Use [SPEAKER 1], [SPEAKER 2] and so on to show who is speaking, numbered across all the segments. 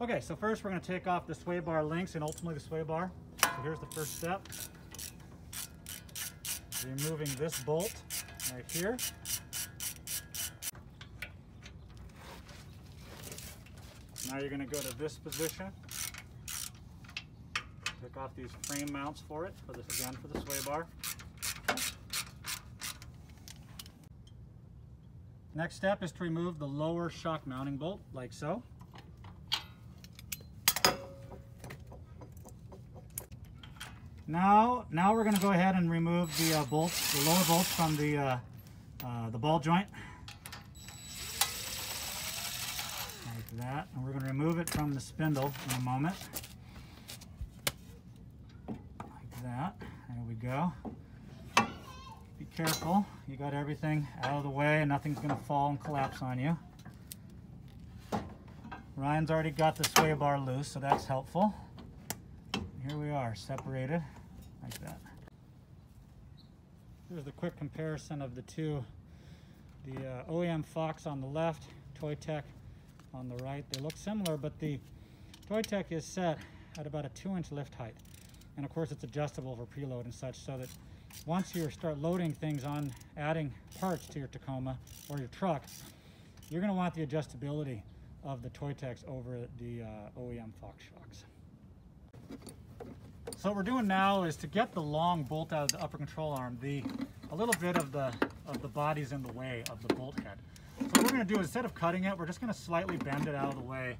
[SPEAKER 1] Okay, so first we're going to take off the sway bar links and ultimately the sway bar. So here's the first step. Removing this bolt right here. Now you're going to go to this position. Take off these frame mounts for it, for this again for the sway bar. Next step is to remove the lower shock mounting bolt, like so. Now, now we're going to go ahead and remove the uh, bolts, the lower bolts from the uh, uh, the ball joint. Like that, and we're going to remove it from the spindle in a moment. Like that. There we go. Be careful. You got everything out of the way, and nothing's going to fall and collapse on you. Ryan's already got the sway bar loose, so that's helpful here we are separated like that. Here's the quick comparison of the two. The uh, OEM Fox on the left, ToyTec on the right. They look similar, but the ToyTec is set at about a two inch lift height. And of course it's adjustable for preload and such so that once you start loading things on, adding parts to your Tacoma or your truck, you're gonna want the adjustability of the ToyTecs over the uh, OEM Fox shocks. So what we're doing now is to get the long bolt out of the upper control arm, the a little bit of the of the body's in the way of the bolt head. So what we're going to do instead of cutting it, we're just going to slightly bend it out of the way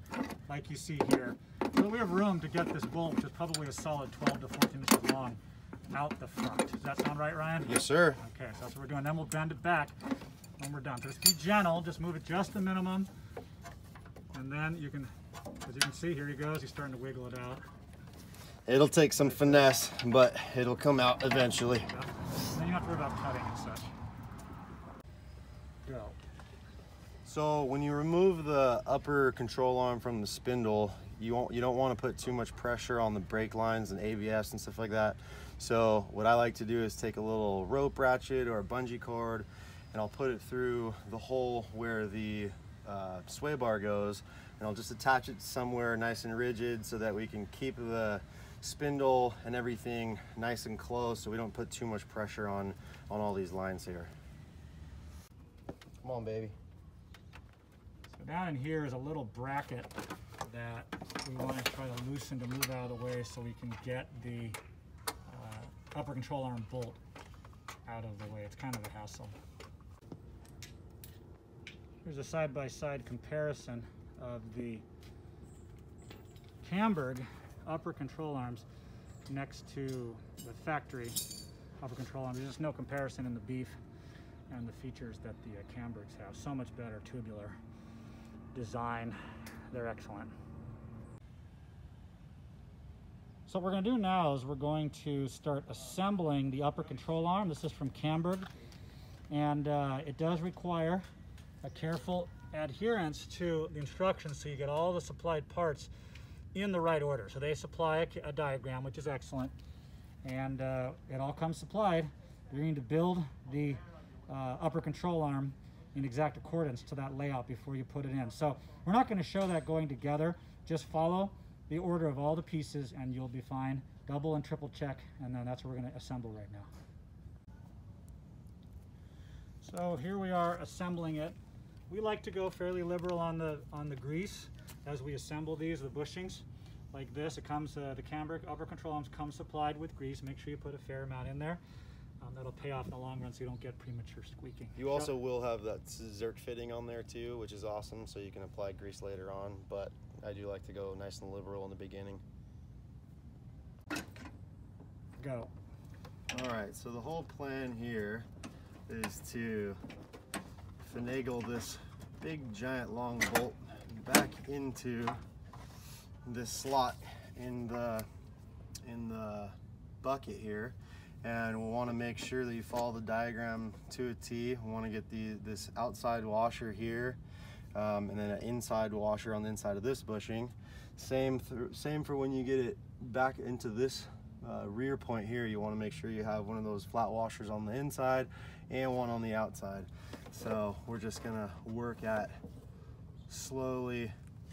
[SPEAKER 1] like you see here. So we have room to get this bolt, which is probably a solid 12 to 14 inches long, out the front. Does that sound right, Ryan?
[SPEAKER 2] Yes, sir.
[SPEAKER 1] Okay, so that's what we're doing. Then we'll bend it back when we're done. So just be gentle, just move it just the minimum. And then you can, as you can see, here he goes. He's starting to wiggle it out.
[SPEAKER 2] It'll take some finesse, but it'll come out eventually.
[SPEAKER 1] Yeah. Then you have to worry about cutting and such. Go.
[SPEAKER 2] So when you remove the upper control arm from the spindle, you won't, you don't want to put too much pressure on the brake lines and ABS and stuff like that. So what I like to do is take a little rope ratchet or a bungee cord and I'll put it through the hole where the uh, sway bar goes and I'll just attach it somewhere nice and rigid so that we can keep the spindle and everything nice and close so we don't put too much pressure on on all these lines here. Come on, baby.
[SPEAKER 1] So down in here is a little bracket that we want to try to loosen to move out of the way so we can get the uh, upper control arm bolt out of the way. It's kind of a hassle. Here's a side-by-side -side comparison of the Camburg upper control arms next to the factory upper control arms. There's just no comparison in the beef and the features that the uh, Camburgs have. So much better tubular design. They're excellent. So what we're going to do now is we're going to start assembling the upper control arm. This is from Camburg and uh, it does require a careful adherence to the instructions so you get all the supplied parts in the right order. So they supply a, a diagram, which is excellent, and uh, it all comes supplied. You're going to build the uh, upper control arm in exact accordance to that layout before you put it in. So we're not going to show that going together. Just follow the order of all the pieces and you'll be fine. Double and triple check, and then that's what we're going to assemble right now. So here we are assembling it. We like to go fairly liberal on the on the grease as we assemble these, the bushings like this. It comes, uh, the Camburg upper control arms come supplied with grease. Make sure you put a fair amount in there. Um, that'll pay off in the long run so you don't get premature squeaking.
[SPEAKER 2] You also will have that Zerk fitting on there too, which is awesome, so you can apply grease later on, but I do like to go nice and liberal in the beginning.
[SPEAKER 1] Go.
[SPEAKER 2] All right, so the whole plan here is to finagle this big giant long bolt back into this slot in the in the bucket here and we'll want to make sure that you follow the diagram to a T. We want to get the this outside washer here um, and then an inside washer on the inside of this bushing. Same same for when you get it back into this uh, rear point here. You want to make sure you have one of those flat washers on the inside and one on the outside. So we're just gonna work at slowly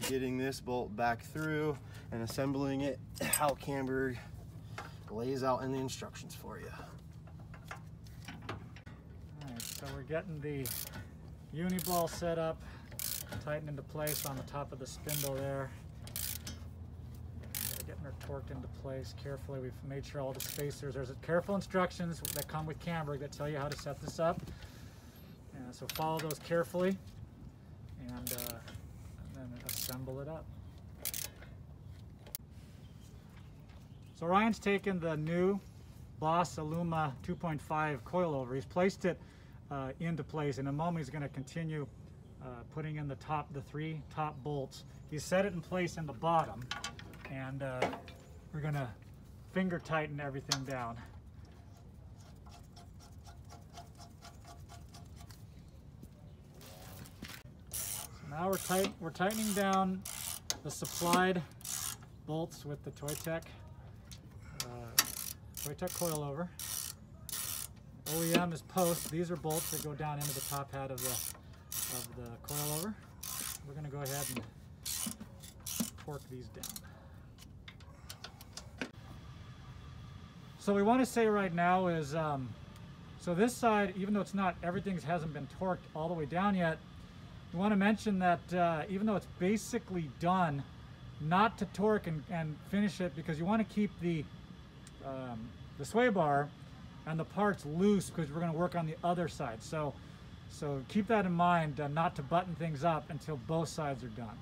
[SPEAKER 2] getting this bolt back through and assembling it how Camburg lays out in the instructions for you.
[SPEAKER 1] Alright, so we're getting the uni ball set up, tightened into place on the top of the spindle there. Torqued into place carefully. We've made sure all the spacers, there's careful instructions that come with Camburg that tell you how to set this up. And so follow those carefully and, uh, and then assemble it up. So Ryan's taken the new Boss Aluma 2.5 coilover. He's placed it uh, into place. In a moment, he's going to continue uh, putting in the top, the three top bolts. He's set it in place in the bottom, and uh, we're to finger tighten everything down. So now we're tight. We're tightening down the supplied bolts with the ToyTec uh, ToyTec coilover. OEM is post. These are bolts that go down into the top hat of the of the coilover. We're to go ahead and torque these down. So we want to say right now is, um, so this side, even though it's not, everything hasn't been torqued all the way down yet, we want to mention that uh, even though it's basically done, not to torque and, and finish it because you want to keep the um, the sway bar and the parts loose because we're going to work on the other side. So, so keep that in mind, uh, not to button things up until both sides are done.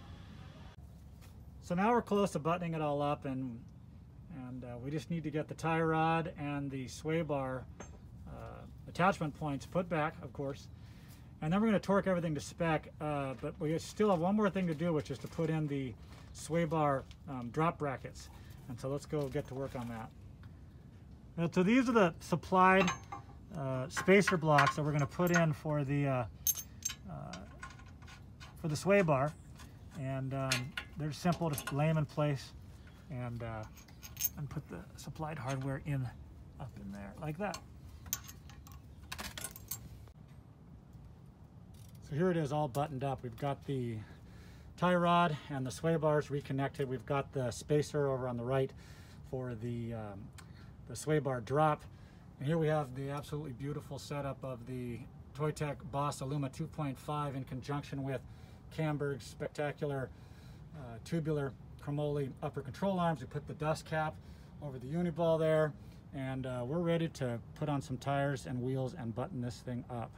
[SPEAKER 1] So now we're close to buttoning it all up and and uh, we just need to get the tie rod and the sway bar uh, attachment points put back, of course. And then we're going to torque everything to spec, uh, but we still have one more thing to do, which is to put in the sway bar um, drop brackets. And so let's go get to work on that. So these are the supplied uh, spacer blocks that we're going to put in for the uh, uh, for the sway bar, and um, they're simple to lay them in place, and uh, and put the supplied hardware in up in there like that. So here it is all buttoned up. We've got the tie rod and the sway bars reconnected. We've got the spacer over on the right for the um, the sway bar drop. And here we have the absolutely beautiful setup of the ToyTec Boss Aluma 2.5 in conjunction with Camburg's spectacular uh, tubular chromoly upper control arms. We put the dust cap over the uniball there and uh, we're ready to put on some tires and wheels and button this thing up.